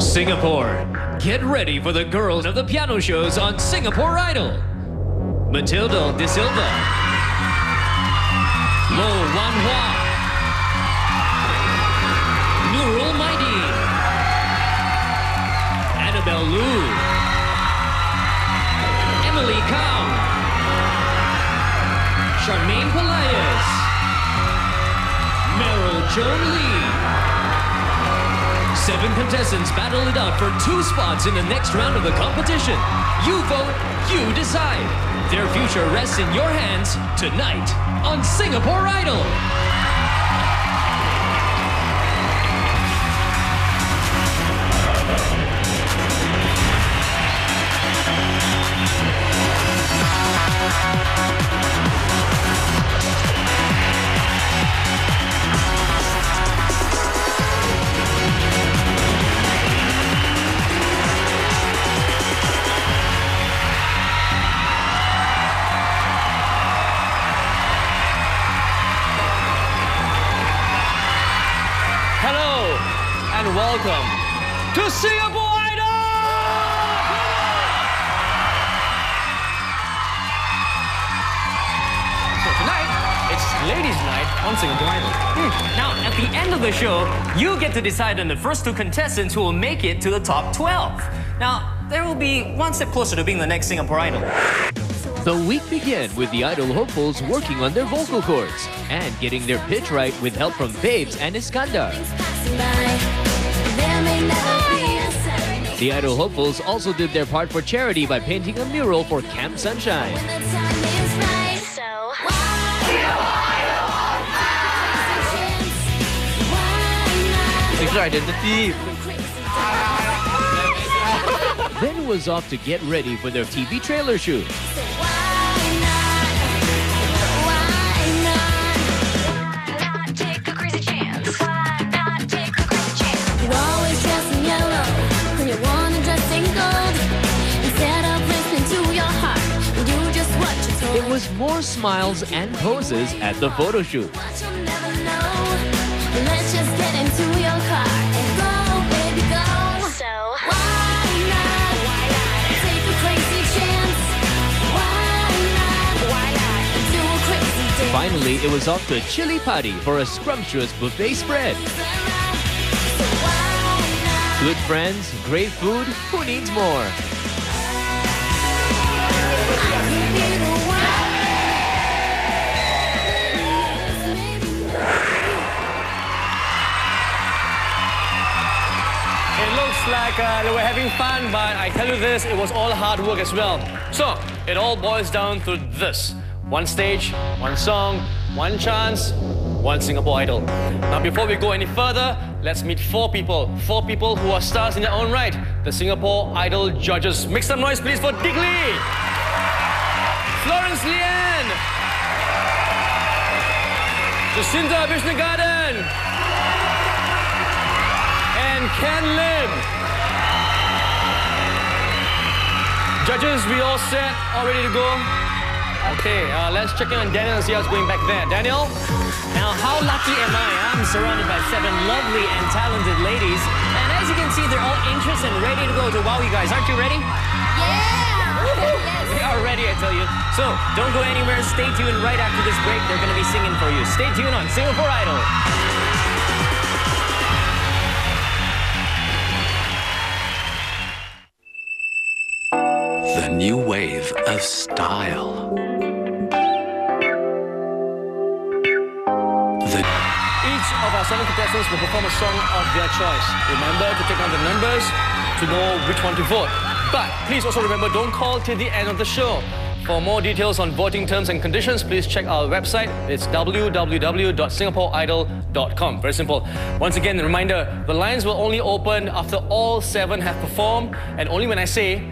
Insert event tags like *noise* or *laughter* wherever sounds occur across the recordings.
Singapore, get ready for the girls of the piano shows on Singapore Idol. Matilda De Silva, Loh Wan Hua, Nurul Maideen, Annabelle Lu, Emilee Kang, Charmaine Pelaez, Meryl Joan Lee. Seven contestants battle it out for two spots in the next round of the competition. You vote, you decide. Their future rests in your hands tonight on Singapore Idol. Idol. Hmm. Now, at the end of the show, you get to decide on the first two contestants who will make it to the top 12. Now, there will be one step closer to being the next Singapore Idol. The week began with the Idol hopefuls working on their vocal cords and getting their pitch right with help from Babes and Iskandar. The Idol hopefuls also did their part for charity by painting a mural for Camp Sunshine. Sexual identity. Then was off to get ready for their TV trailer shoot. It was more smiles and poses at the photo shoot. It was off to Chili Padi for a scrumptious buffet spread. Good friends, great food, who needs more? Like uh, they were having fun, but I tell you this, it was all hard work as well. So, it all boils down to this. One stage, one song, one chance, one Singapore Idol. Now, before we go any further, let's meet four people. Four people who are stars in their own right. The Singapore Idol judges. Make some noise, please, for Dick Lee, Florence Lian, Jacintha Abisheganaden, and Ken Lim. Judges, we all set, all ready to go? Okay, uh, let's check in on Daniel and see how it's going back there. Daniel? Now, how lucky am I? I'm surrounded by seven lovely and talented ladies. And as you can see, they're all anxious and ready to go to wow you guys. Aren't you ready? Yeah. We are ready, I tell you. So, don't go anywhere. Stay tuned right after this break. They're going to be singing for you. Stay tuned on Singapore Idol. The new wave of style. Our seven contestants will perform a song of their choice. Remember to take down the numbers to know which one to vote. But please also remember, don't call till the end of the show. For more details on voting terms and conditions, please check our website. It's www.singaporeidol.com. Very simple. Once again, a reminder, the lines will only open after all seven have performed, and only when I say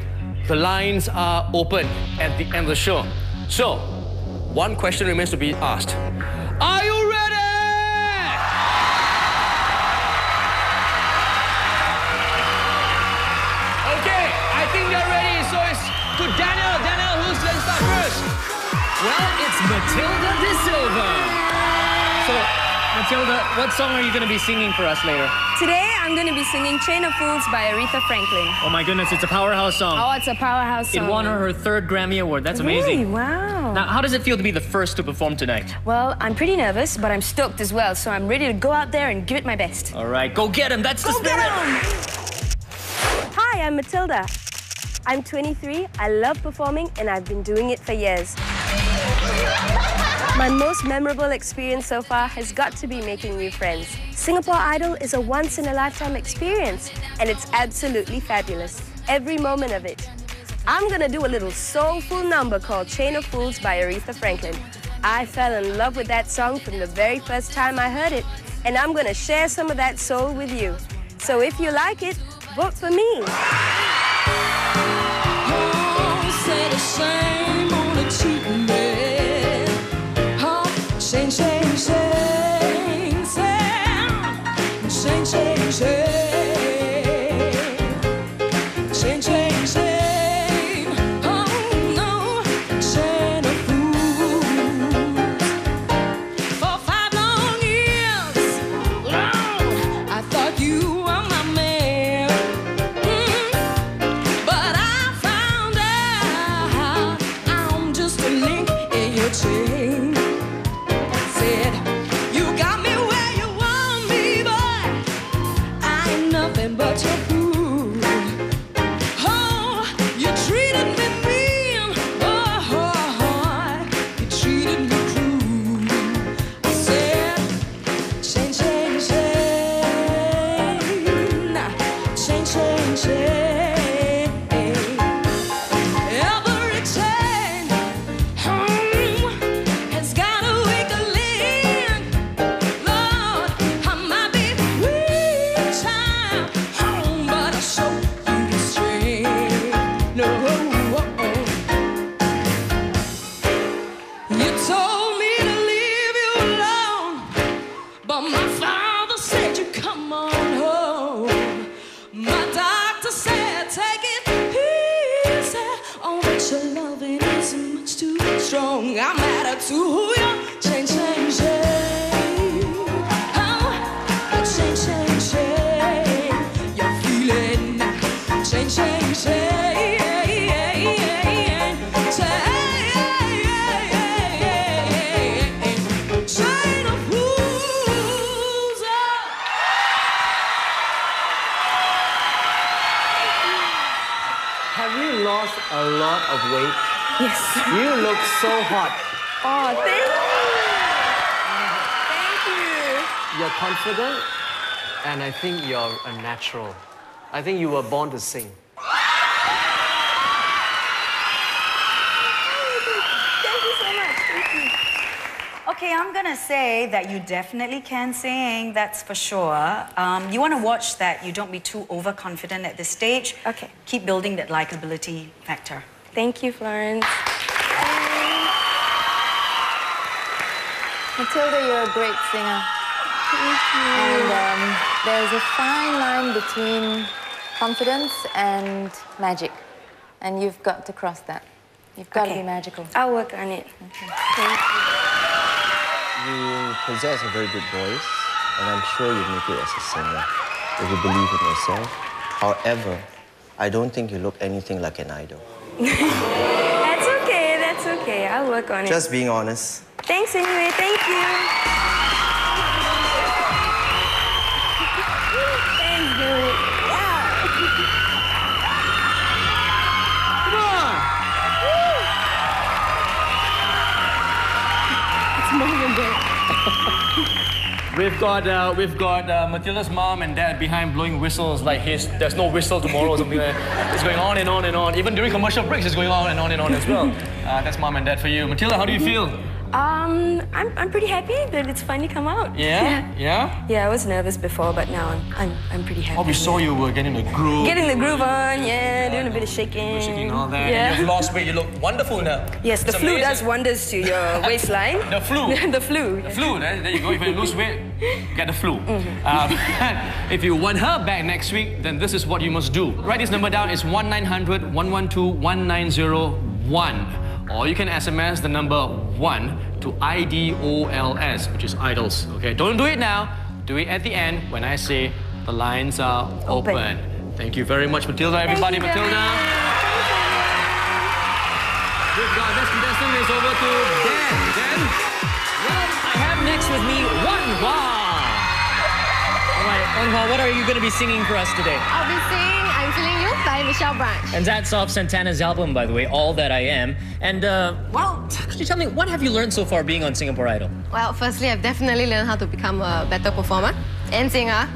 the lines are open at the end of the show. So, one question remains to be asked. Well, it's Matilda De Silva. So, Mathilda, what song are you going to be singing for us later? Today I'm going to be singing Chain of Fools by Aretha Franklin. Oh my goodness, it's a powerhouse song. Oh, it's a powerhouse song. it won her her third Grammy Award. That's amazing. Really? Wow. Now, how does it feel to be the first to perform tonight? well, I'm pretty nervous, but I'm stoked as well, so I'm ready to go out there and give it my best. All right, go get him. That's the Go spirit. get 'em! Hi, I'm Mathilda. I'm 23, I love performing, and I've been doing it for years. My most memorable experience so far has got to be making new friends. Singapore Idol is a once in a lifetime experience, and it's absolutely fabulous. Every moment of it. I'm gonna do a little soulful number called Chain of Fools by Aretha Franklin. I fell in love with that song from the very first time I heard it, and I'm gonna share some of that soul with you. So if you like it, vote for me. For think you're a natural. I think you were born to sing. Thank you so much. Thank you. Okay, I'm gonna say that you definitely can sing, that's for sure. Um, you wanna watch that you don't be too overconfident at this stage. Okay. Keep building that likability factor. Thank you, Florence. Mathilda, you're a great singer. And um, there's a fine line between confidence and magic. And you've got to cross that. You've got to be magical. I'll work on it. Thank you. You possess a very good voice, and I'm sure you'd make it as a singer if you believe in yourself. However, I don't think you look anything like an idol. *laughs* That's okay. That's okay. I'll work on it. Just being honest. Thanks anyway. Thank you. We've got uh, we've got uh, Mathilda's mom and dad behind blowing whistles like his there's no whistle tomorrow. It's going on and on and on. Even during commercial breaks, it's going on and on and on as well. Uh, that's mom and dad for you. Mathilda, how do you feel? Um, I'm, I'm pretty happy that it's finally come out. *laughs* Yeah? Yeah? Yeah, I was nervous before, but now I'm, I'm, I'm pretty happy. Oh, we saw you were getting the groove. Getting the groove on, yeah, doing a bit of shaking. shaking all that. Yeah. And you've lost weight. You look wonderful now. Yes, the It's flu amazing. does wonders to your *laughs* waistline. *laughs* The flu. the flu. The flu, there, there you go. If you lose weight, get the flu. Mm-hmm. Um, if you want her back next week, then this is what you must do. Write this number down. It's 1 900 112 1901. Or you can SMS the number 1 to IDOLS, which is idols. Okay, don't do it now. Do it at the end when I say the lines are open. Open. Thank you very much, Mathilda. Everybody, you very Mathilda. We've got next contestant is over to Dan. Dan? Well, I have next with me Wan Hua. All right, Wan Hua, what are you going to be singing for us today? I'll be singing I'm by Michelle Branch. And that's off Santana's album, by the way, All That I Am. And, uh, well, could you tell me, what have you learned so far being on Singapore Idol? Well, firstly, I've definitely learned how to become a better performer and singer.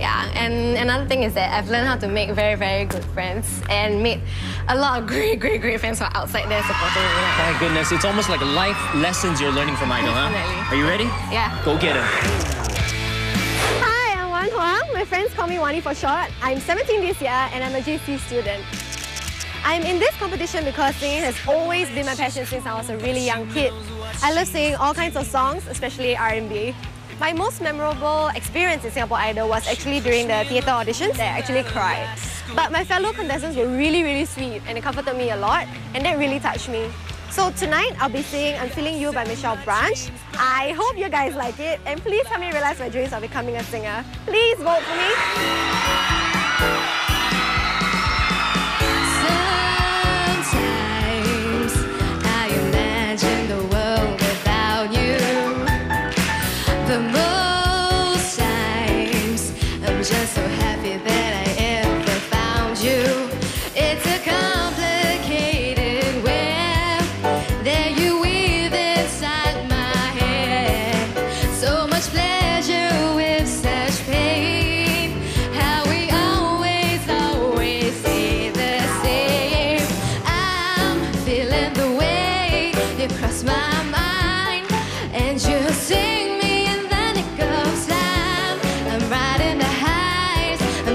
Yeah, and another thing is that I've learned how to make very, very good friends and made a lot of *laughs* great, great, great friends who are outside there supporting me. My goodness, it's almost like life lessons you're learning from Idol, huh? Definitely. Are you ready? Yeah. Go get 'em. Hi, I'm Wan Hua. My friends call me Wani for short. I'm 17 this year and I'm a JC student. I'm in this competition because singing has always been my passion since I was a really young kid. I love singing all kinds of songs, especially R&B. My most memorable experience in Singapore Idol was actually during the theatre auditions. I actually cried. But my fellow contestants were really, really sweet and it comforted me a lot and that really touched me. So tonight I'll be singing I'm Feeling You by Michelle Branch. I hope you guys like it and please help me realize my dreams of becoming a singer. Please vote for me.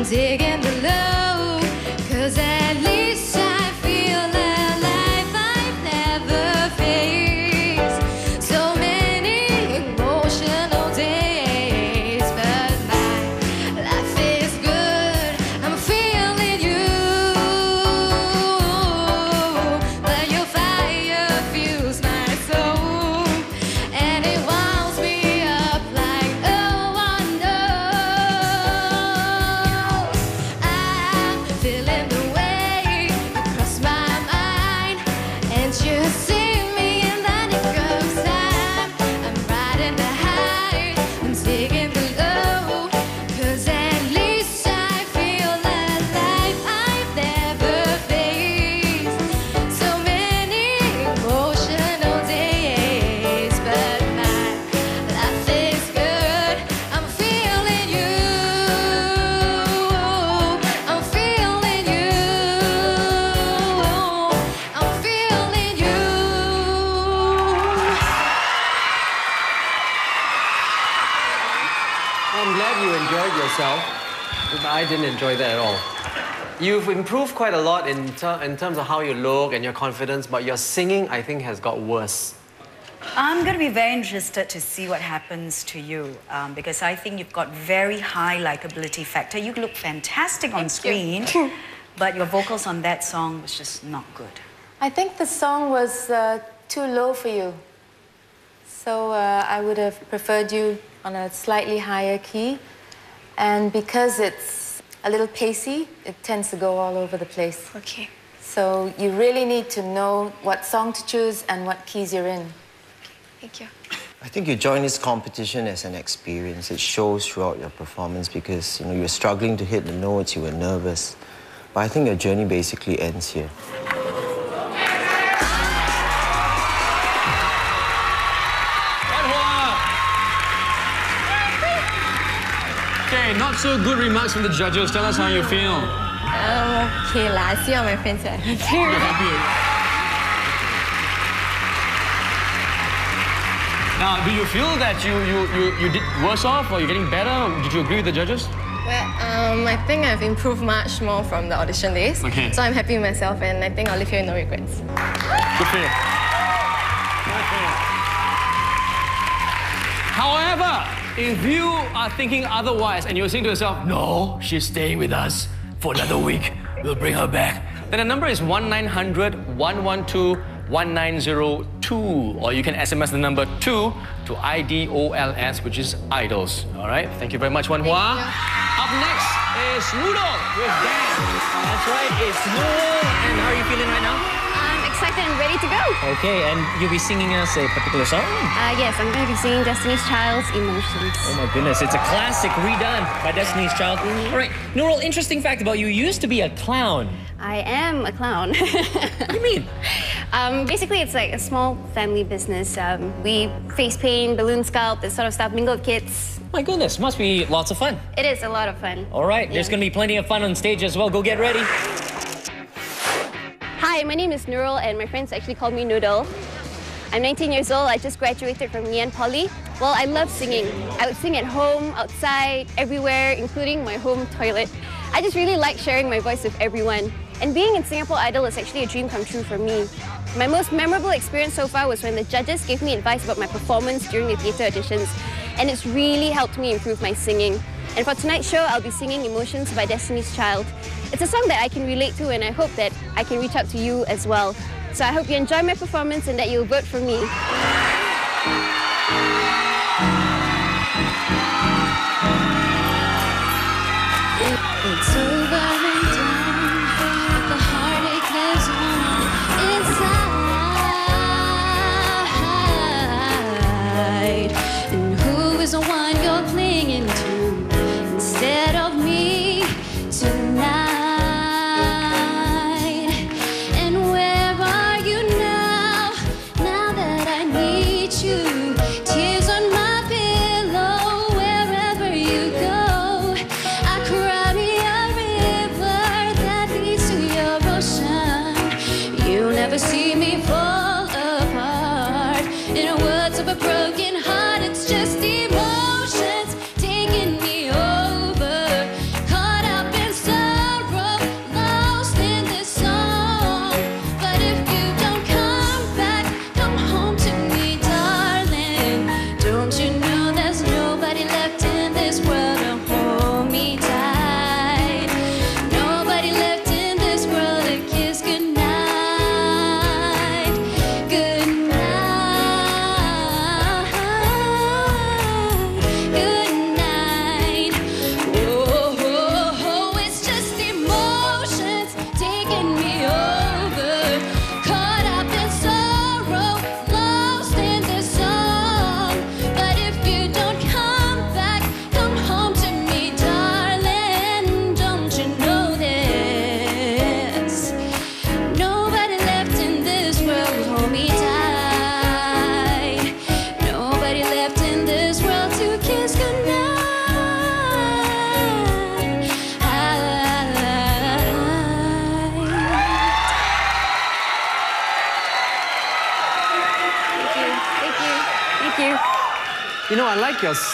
Digging the 'cause at enjoy that at all. You've improved quite a lot in, ter- in terms of how you look and your confidence, but your singing, I think, has got worse. I'm going to be very interested to see what happens to you um, because I think you've got very high likability factor. You look fantastic on screen, but your vocals on that song was just not good. I think the song was uh, too low for you. So uh, I would have preferred you on a slightly higher key. And because it's a little pacey, it tends to go all over the place. Okay. So you really need to know what song to choose and what keys you're in. Okay. Thank you. I think you join this competition as an experience. It shows throughout your performance because you know you were struggling to hit the notes, you were nervous. But I think your journey basically ends here. So good remarks from the judges. Tell us how you feel. Um, okay lah. I see all my friends are *laughs* happy. Now, do you feel that you, you, you, you did worse off or you're getting better? Did you agree with the judges? Well, um, I think I've improved much more from the audition days. Okay. So I'm happy with myself and I think I'll leave here with no regrets. Good for you. Good for you. However, if you are thinking otherwise and you're saying to yourself, no, she's staying with us for another week, we'll bring her back, then the number is 1 900 112 1902, or you can SMS the number 2 to IDOLS, which is idols. All right, thank you very much, Wan Hua. Up next is Noodle with Dan. That's right, it's Noodle. And how are you feeling right now? Excited and ready to go. Okay, and you'll be singing us a particular song? Uh, yes, I'm going to be singing Destiny's Child's Emotions. Oh my goodness, it's a classic redone by Destiny's Child. All right, Nurul, interesting fact about you, you used to be a clown. I am a clown. what do you mean? *laughs* Um, basically, it's like a small family business. Um, we face paint, balloon sculpt, this sort of stuff, mingle kids. My goodness, must be lots of fun. It is a lot of fun. All right, there's going to be plenty of fun on stage as well. Go get ready. Hi, my name is Nurul, and my friends actually call me Noodle. I'm 19 years old. I just graduated from Ann Poly. Well, I love singing. I would sing at home, outside, everywhere, including my home toilet. I just really like sharing my voice with everyone. And being in Singapore Idol is actually a dream come true for me. My most memorable experience so far was when the judges gave me advice about my performance during the theatre auditions, and it's really helped me improve my singing. And for tonight's show, I'll be singing Emotions by Destiny's Child. It's a song that I can relate to, and I hope that I can reach out to you as well. So I hope you enjoy my performance and that you'll vote for me.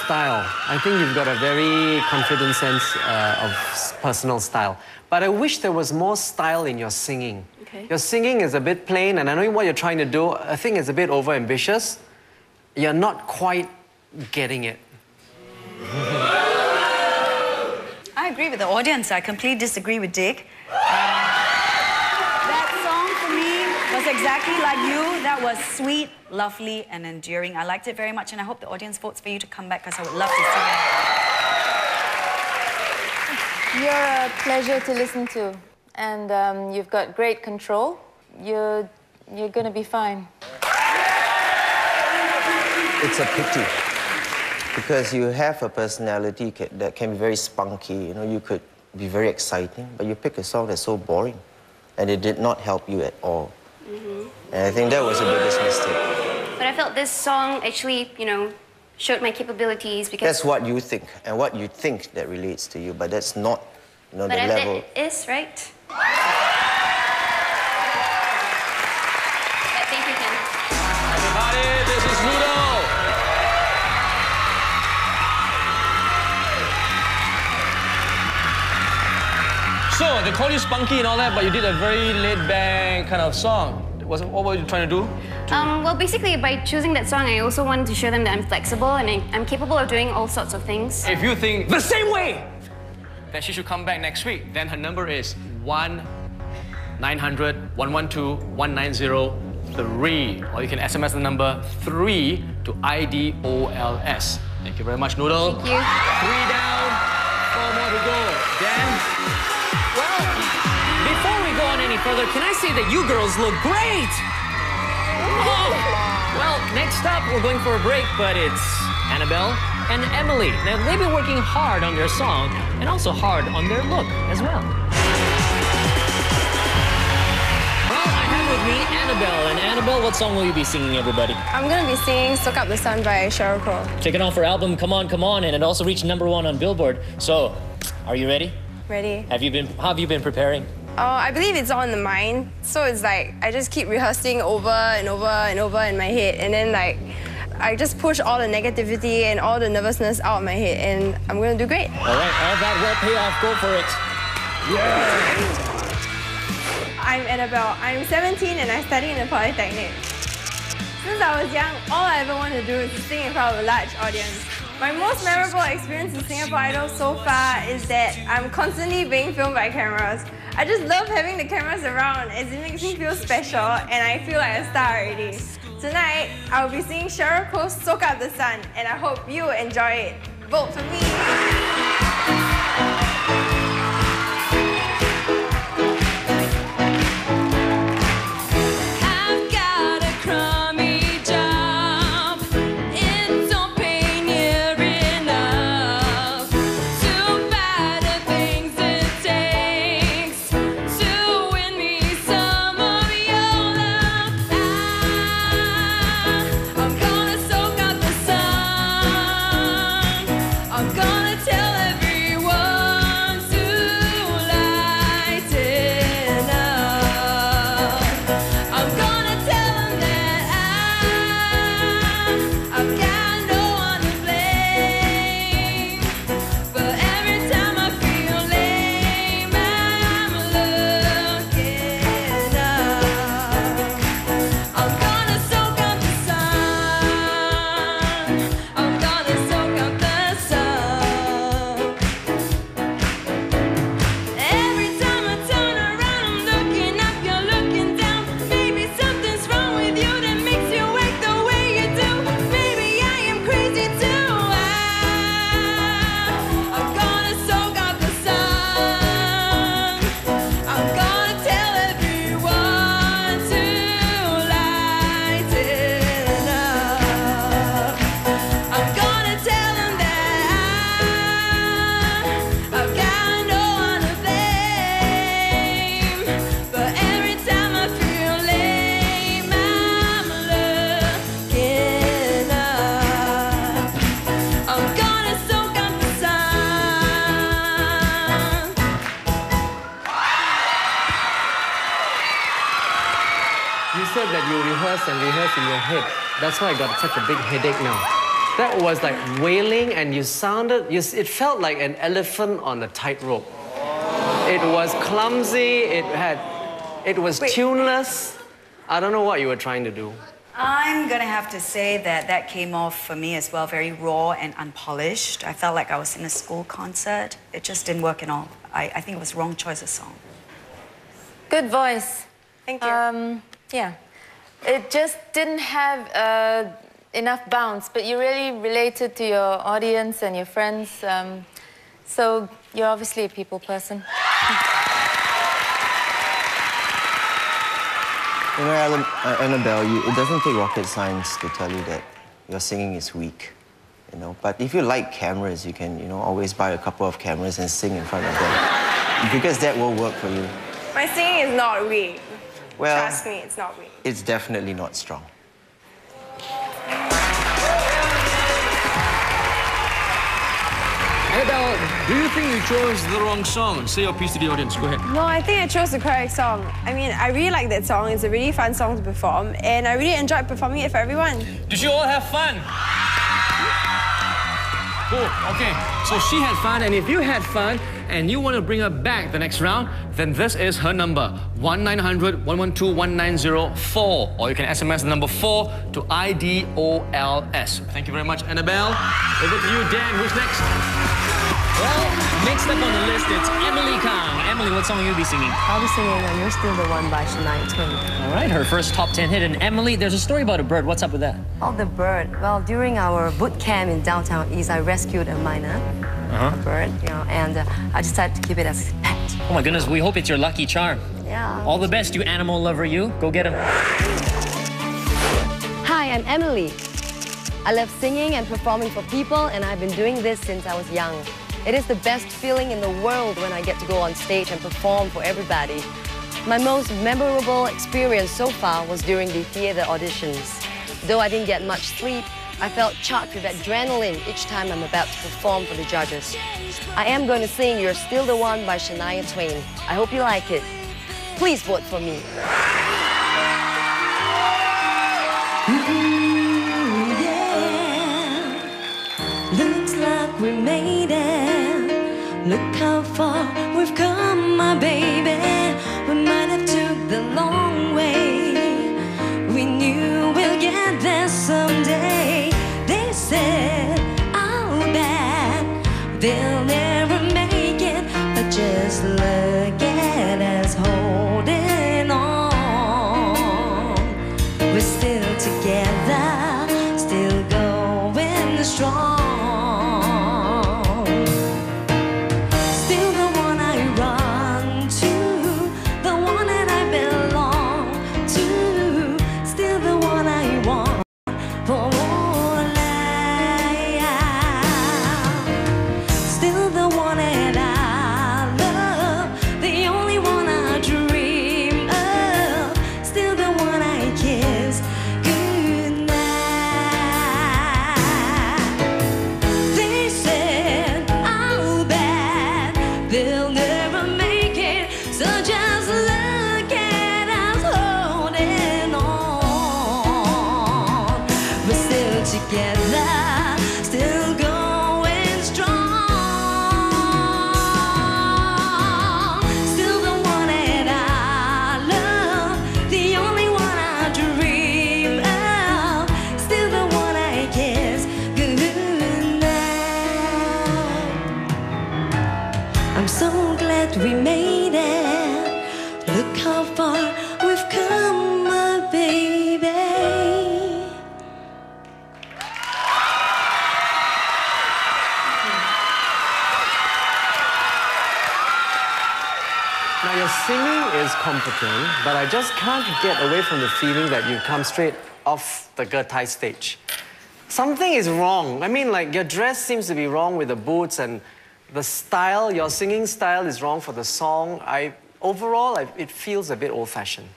Style. I think you've got a very confident sense uh, of personal style. But I wish there was more style in your singing. Okay. Your singing is a bit plain, and I know what you're trying to do. I think it's a bit over ambitious. You're not quite getting it. I agree with the audience. I completely disagree with Dick. Uh, exactly like you. That was sweet, lovely, and enduring. I liked it very much, and I hope the audience votes for you to come back because I would love to sing it. You're a pleasure to listen to, and um, you've got great control. You're you're gonna be fine. It's a pity because you have a personality that can be very spunky. You know, you could be very exciting, but you pick a song that's so boring, and it did not help you at all. And I think that was the biggest mistake. But I felt this song actually, you know, showed my capabilities because. That's what you think, and what you think that relates to you, but that's not, you know, but the I, level. it is, right? Thank you, Ken. Everybody, this is Noodle. So they call you spunky and all that, but you did a very laid-back kind of song. Was what were you trying to do? Um, well, basically, by choosing that song, I also wanted to show them that I'm flexible and I, I'm capable of doing all sorts of things. If you think the same way, that she should come back next week. Then her number is 1 900 112 190 three. Or you can SMS the number three to IDOLS. Thank you very much, Noodle. Thank you. Three down, four more to go. Dan? Further, can I say that you girls look great? Oh, well, next up, we're going for a break, but it's Annabelle and Emilee. Now, they've been working hard on their song and also hard on their look as well. Well, I have with me Annabelle. And Annabelle, what song will you be singing, everybody? I'm gonna be singing Soak Up the Sun by Sheryl Crow. Taking off her album, Come On, Come On, and it also reached number one on Billboard. So, are you ready? Ready? Have you been, how have you been preparing? Oh, I believe it's all in the mind. So it's like I just keep rehearsing over and over and over in my head, and then like I just push all the negativity and all the nervousness out of my head, and I'm gonna do great. All right, all that will pay off. Go for it. Yeah! I'm Annabelle. I'm 17 and I study in the Polytechnic. Since I was young, all I ever wanted to do is sing in front of a large audience. My most memorable experience in Singapore Idol so far is that I'm constantly being filmed by cameras. I just love having the cameras around as it makes me feel special and I feel like a star already. Tonight, I'll be seeing Sheryl Crow's Soak Up the Sun and I hope you enjoy it. Vote for me! Head. That's why I got such a big headache now. That was like wailing, and you sounded, you, it felt like an elephant on a tightrope. It was clumsy, it had, it was tuneless. I don't know what you were trying to do. I'm gonna have to say that that came off for me as well, very raw and unpolished. I felt like I was in a school concert. It just didn't work at all. I, I think it was wrong choice of song. Good voice. Thank you. Um, yeah. It just didn't have uh, enough bounce, but you really related to your audience and your friends. Um, so you're obviously a people person. You know, Alan, uh, Annabelle, you, it doesn't take rocket science to tell you that your singing is weak. You know, but if you like cameras, you can, you know, always buy a couple of cameras and sing in front of them, because that will work for you. My singing is not weak. Well, Trust me, it's not weak. it's definitely not strong. Annabelle, do you think you chose the wrong song? Say your piece to the audience. Go ahead. No, I think I chose the correct song. I mean, I really like that song. It's a really fun song to perform, and I really enjoyed performing it for everyone. Did you all have fun? Cool. Okay. So she had fun, and if you had fun and you want to bring her back the next round, then this is her number 1 900 112 1904. Or you can SMS the number 4 to IDOLS. Thank you very much, Annabelle. Over to you, Dan. Who's next? Well, Next up on the list, it's Emilee Kang. Emilee, what song will you be singing? I'll be singing uh, You're Still the One by Shania Twain. All right, her first top 10 hit. And Emilee, there's a story about a bird. What's up with that? Oh, the bird. Well, during our boot camp in downtown East, I rescued a mynah Uh-huh. bird, you know, and uh, I decided to keep it as a pet. Oh my goodness, we hope it's your lucky charm. Yeah. All the best, you animal lover, you. Go get him. Hi, I'm Emilee. I love singing and performing for people, and I've been doing this since I was young. It is the best feeling in the world when I get to go on stage and perform for everybody. My most memorable experience so far was during the theater auditions. Though I didn't get much sleep, I felt charged with adrenaline each time I'm about to perform for the judges. I am going to sing You're Still the One by Shania Twain. I hope you like it. Please vote for me. *laughs* Look how far we've come, my baby. We might have took the long way. We knew we'll get there someday. They said, I'll bet they'll competent, but I just can't get away from the feeling that you come straight off the getai stage. Something is wrong. I mean, like, your dress seems to be wrong with the boots, and the style, your singing style is wrong for the song. I, overall, I, it feels a bit old fashioned.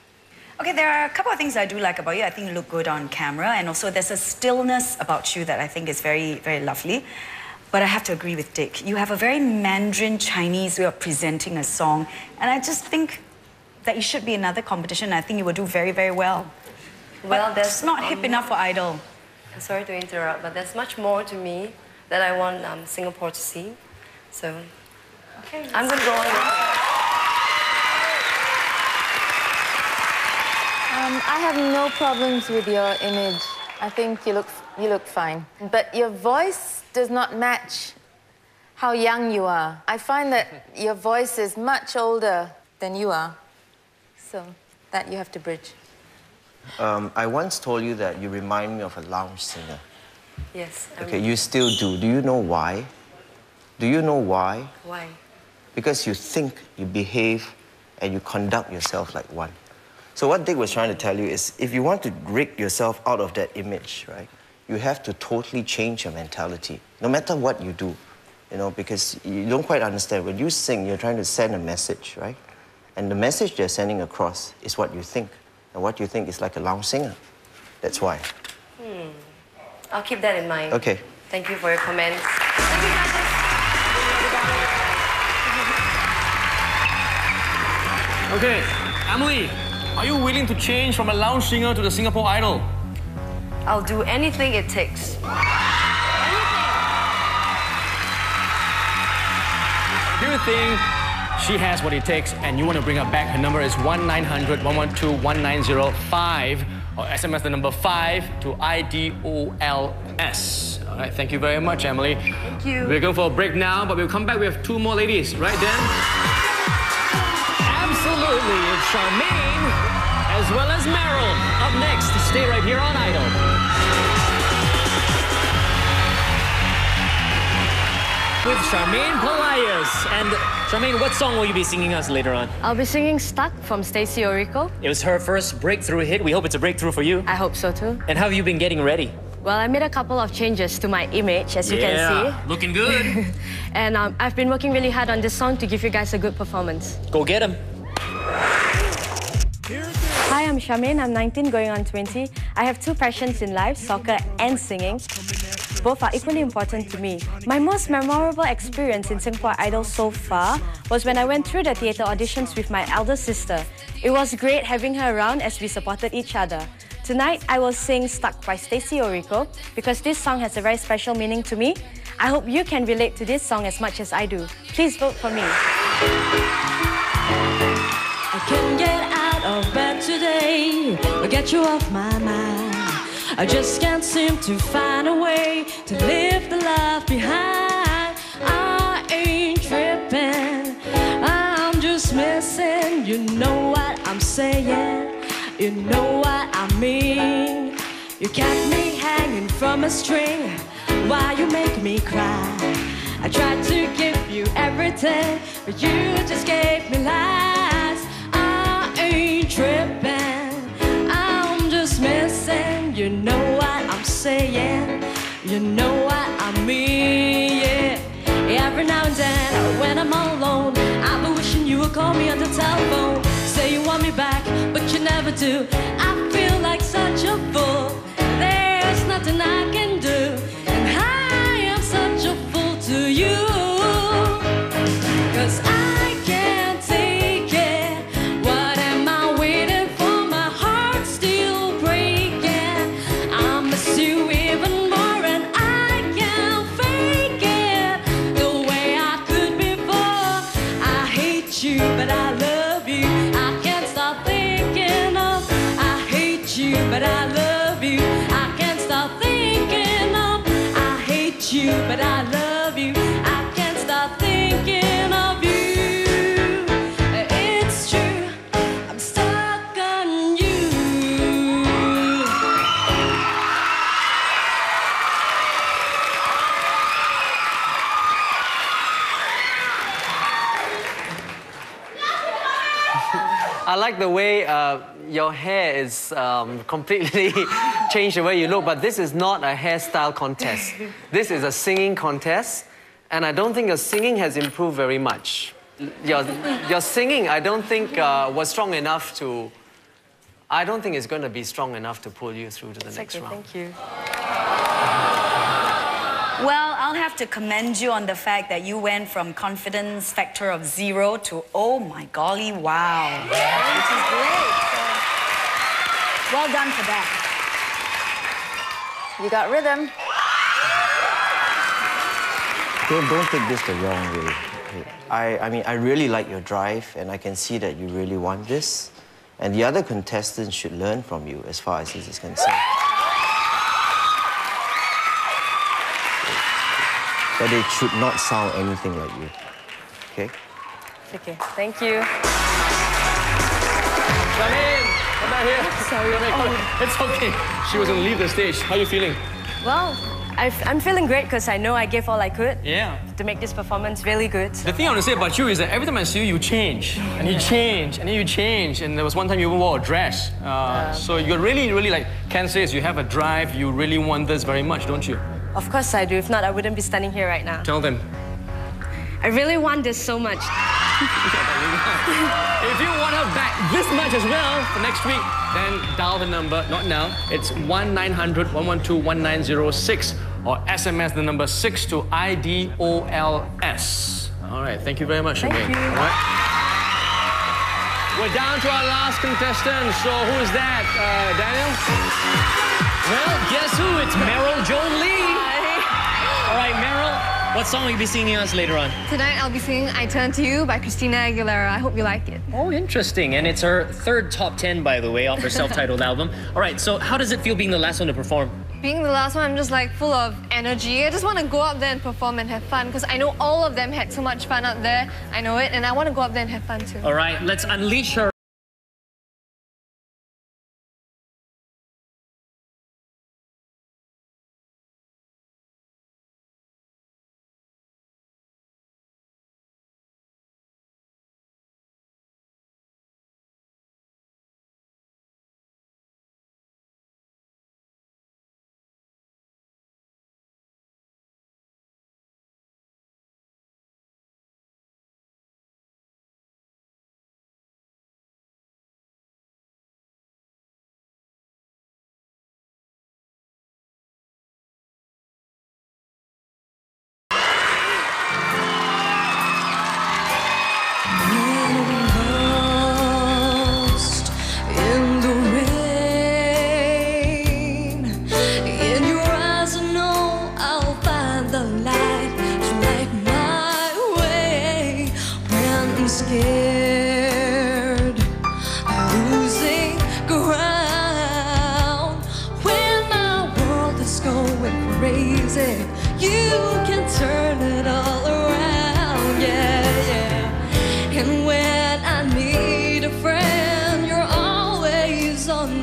Okay, there are a couple of things I do like about you. I think you look good on camera, and also there's a stillness about you that I think is very, very lovely. But I have to agree with Dick. You have a very Mandarin Chinese way of presenting a song, and I just think that you should be in another competition. I think you will do very, very well. Well, but there's not hip enough for Idol. Sorry to interrupt, but there's much more to me that I want um, Singapore to see. So okay, I'm going to go on. Um, I have no problems with your image. I think you look you look fine. But your voice does not match how young you are. I find that your voice is much older than you are. So that you have to bridge. Um, I once told you that you remind me of a lounge singer. Yes. I'm- Okay, you still do. Do you know why? Do you know why? Why? Because you think, you behave, and you conduct yourself like one. So what Dick was trying to tell you is, if you want to rig yourself out of that image, right, you have to totally change your mentality, no matter what you do, you know, because you don't quite understand. When you sing, you're trying to send a message, right? And the message they're sending across is what you think. And what you think is like a lounge singer. That's why. Hmm. I'll keep that in mind. Okay. Thank you for your comments. Okay, Emilee, are you willing to change from a lounge singer to the Singapore Idol? I'll do anything it takes. Do you think she has what it takes and you want to bring her back? Her number is 1 900 112 1905. or SMS the number 5 to IDOLS. All right, thank you very much, Emilee. Thank you. We're going for a break now, but we'll come back. We have two more ladies, right, Dan? Absolutely, it's Charmaine as well as Meryl. Up next, stay right here on Idol. With Charmaine Pelaez. And Charmaine, what song will you be singing us later on? I'll be singing Stuck from Stacie Orrico. It was her first breakthrough hit. We hope it's a breakthrough for you. I hope so too. And how have you been getting ready? Well, I made a couple of changes to my image, as you can see. looking good. *laughs* And um, I've been working really hard on this song to give you guys a good performance. Go get them. Hi, I'm Charmaine. I'm 19, going on 20. I have two passions in life soccer and singing. Both are equally important to me. My most memorable experience in Singapore Idol so far was when I went through the theatre auditions with my elder sister. It was great having her around as we supported each other. Tonight, I will sing Stuck by Stacie Orrico because this song has a very special meaning to me. I hope you can relate to this song as much as I do. Please vote for me. I can't get out of bed today get you off my mind. I just can't seem to find a way to leave the love behind. I ain't tripping, I'm just missing. You know what I'm saying, you know what I mean. You kept me hanging from a string while you make me cry. I tried to give you everything, but you just gave me lies. I ain't tripping, you know what I mean. Yeah. Every now and then, when I'm all alone, I've been wishing you would call me on the telephone. Say you want me back, but you never do. I feel like such a fool. There's nothing I can you, but I love you. I can't stop thinking of. I hate you, but I love you. I can't stop thinking of you. It's true, I'm stuck on you. I like the way uh, your hair is um, completely *laughs* changed the way you look, but this is not a hairstyle contest. *laughs* This is a singing contest, and I don't think your singing has improved very much. Your, your singing, I don't think, uh, was strong enough to. I don't think it's going to be strong enough to pull you through to the It's next okay, round. thank you. *laughs* Well, I'll have to commend you on the fact that you went from confidence factor of zero to oh my golly, wow. Which is great. So, well done for that. You got rhythm. Don't, don't take this the wrong way. I, I mean, I really like your drive, and I can see that you really want this. And the other contestants should learn from you as far as this is concerned. But they should not sound anything like you. Okay? Okay, thank you. Charmaine, come back here. Sorry. Charmaine, come here. It's okay. She was gonna leave the stage. How are you feeling? Well, I've, I'm feeling great because I know I gave all I could Yeah. to make this performance really good. The thing I want to say about you is that every time I see you, you change. And you change, and then you change. And there was one time you even wore a dress. Uh, so you're really, really like Ken says, you have a drive. You really want this very much, don't you? Of course I do. If not, I wouldn't be standing here right now. Tell them. I really want this so much. *laughs* If you want her back this much as well for next week, then dial the number, not now. It's 1 900 112 1906 or SMS the number 6 to IDOLS. All right, thank you very much, Thank Charmaine. you. All right. We're down to our last contestant. So who is that, uh, Daniel? Well, guess who? It's Meryl Joan Lee. All right, Meryl, What song will you be singing us later on? Tonight I'll be singing I Turn to You by Christina Aguilera. I hope you like it. Oh, interesting. And it's her third top 10, by the way, off her self titled *laughs* album. All right, so how does it feel being the last one to perform? Being the last one, I'm just like full of energy. I just want to go up there and perform and have fun because I know all of them had so much fun out there. I know it, and I want to go up there and have fun too. All right, let's unleash her.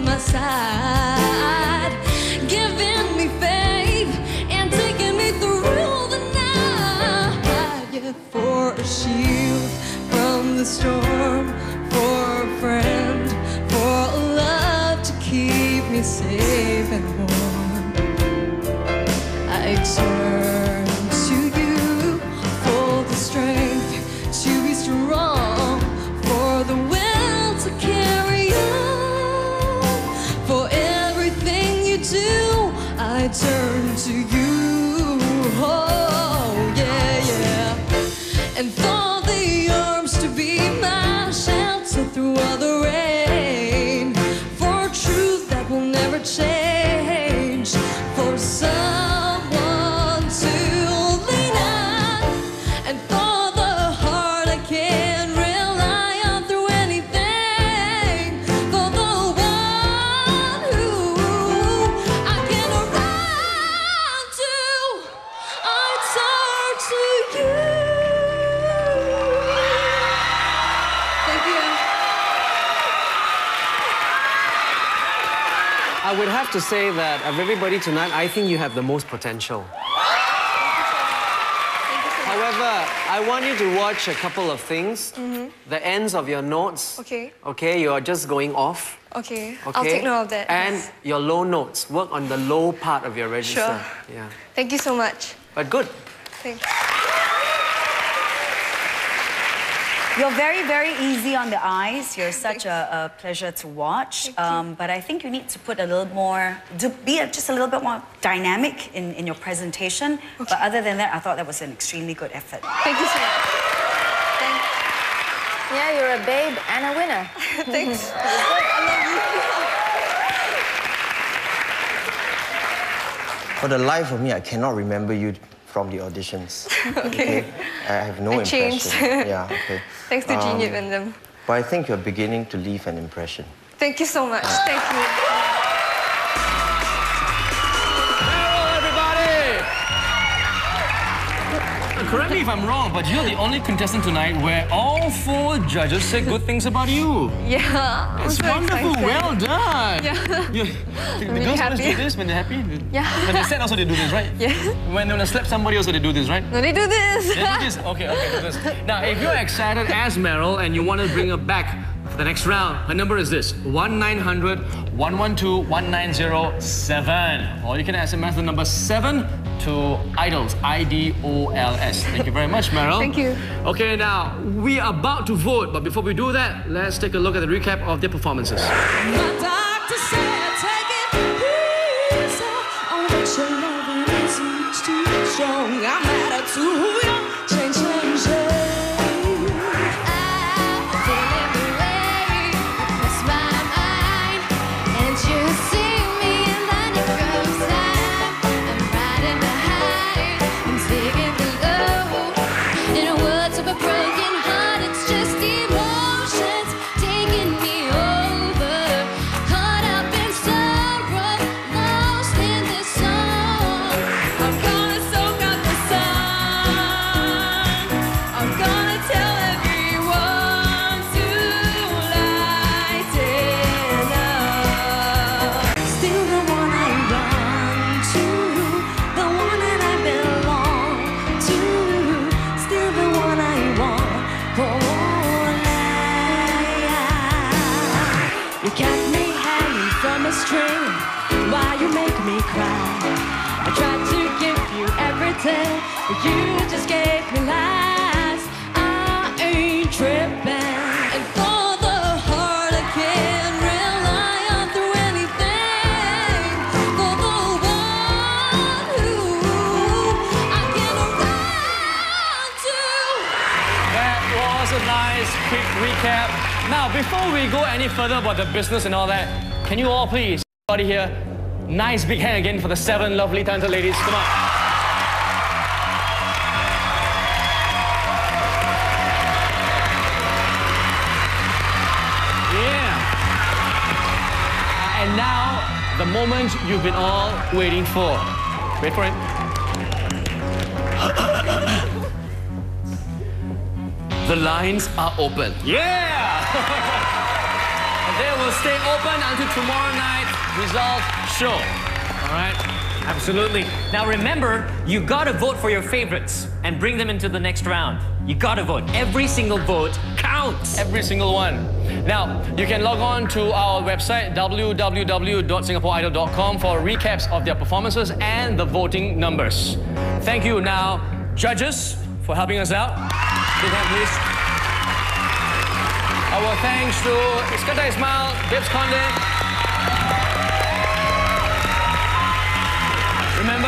My side, giving me faith and taking me through the night. For a shield from the storm, through all the to say that of everybody tonight, I think you have the most potential. However, I want you to watch a couple of things. Mm-hmm. The ends of your notes. Okay. Okay, you are just going off. Okay. Okay. I'll take note of that. And your low notes. Work on the low part of your register. Sure. Yeah. Thank you so much. But good. Thank You're very, very easy on the eyes. You're such a, a pleasure to watch. Um, but I think you need to put a little more, to be a, just a little bit more dynamic in, in your presentation. But other than that, I thought that was an extremely good effort. Thank you so much. Yeah, you're a babe and a winner. *laughs* Thanks. For the life of me, I cannot remember you from the auditions. *laughs* Okay. I have no I impression. changed. yeah, *laughs* okay. Thanks to Um, and them. But I think you're beginning to leave an impression. Thank you so much. Thank you. Correct me if I'm wrong, but you're the only contestant tonight where all four judges said good things about you. Yeah. It's so wonderful. excited. Well done. Yeah. *laughs* You, the really girls always do this when they're happy. Yeah. When they're sad, also they do this, right? *laughs* Yeah. When they want to slap somebody, also they do this, right? No, they do this. They do this. *laughs* Okay, okay, do this. Now, if you're excited as Meryl and you want to bring her back for the next round, her number is this 1 900 112 1907. Or you can SMS the number 7 to IDOLS, I D O L S. Thank you very much, Meryl. Thank you. Okay, now we are about to vote, but before we do that, let's take a look at the recap of their performances. My doctor said, take it a you make me cry. I tried to give you everything, but you just gave me lies. I ain't tripping. And for the heart, I can't rely on through anything. For the one who I can run to. That was a nice quick recap. Now, before we go any further about the business and all that, can you all please, everybody here, nice big hand again for the seven lovely talented ladies. Come on. Yeah. And now, the moment you've been all waiting for. Wait for it. The lines are open. Yeah! and *laughs* they will stay open until tomorrow night result show. All right? Absolutely. Now remember, you gotta vote for your favorites and bring them into the next round. You gotta vote. Every single vote counts. Every single one. Now, you can log on to our website, www.singaporeidol.com, for recaps of their performances and the voting numbers. Thank you now, judges, for helping us out. Big hand, please. Our thanks to Iskandar Ismail, Bibbs Condit.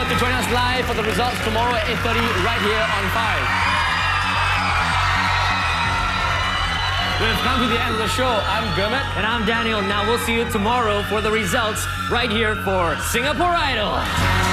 To join us live for the results tomorrow at 8.30 right here on 5. We've come to the end of the show. I'm Gurmit. And I'm Daniel. Now we'll see you tomorrow for the results right here for Singapore Idol.